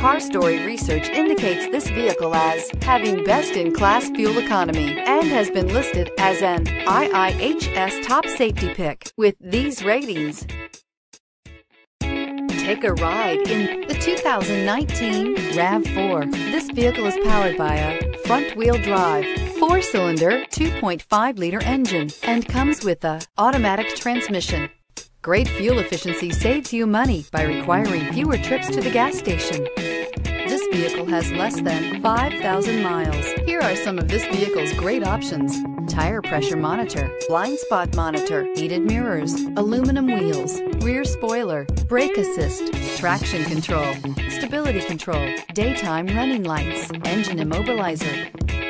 Car Story research indicates this vehicle as having best-in-class fuel economy and has been listed as an IIHS top safety pick with these ratings. Take a ride in the 2019 RAV4. This vehicle is powered by a front-wheel drive, four-cylinder, 2.5-liter engine and comes with a automatic transmission. Great fuel efficiency saves you money by requiring fewer trips to the gas station. Vehicle has less than 5,000 miles. Here are some of this vehicle's great options. Tire pressure monitor, blind spot monitor, heated mirrors, aluminum wheels, rear spoiler, brake assist, traction control, stability control, daytime running lights, engine immobilizer,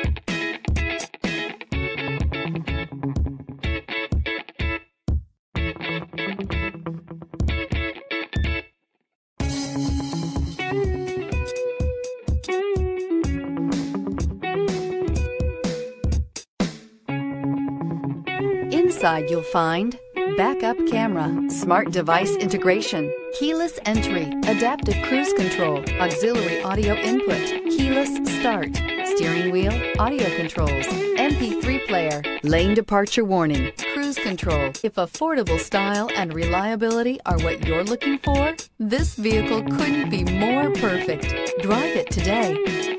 Inside you'll find backup camera, smart device integration, keyless entry, adaptive cruise control, auxiliary audio input, keyless start, steering wheel, audio controls, MP3 player, lane departure warning, cruise control. If affordable style and reliability are what you're looking for, this vehicle couldn't be more perfect. Drive it today.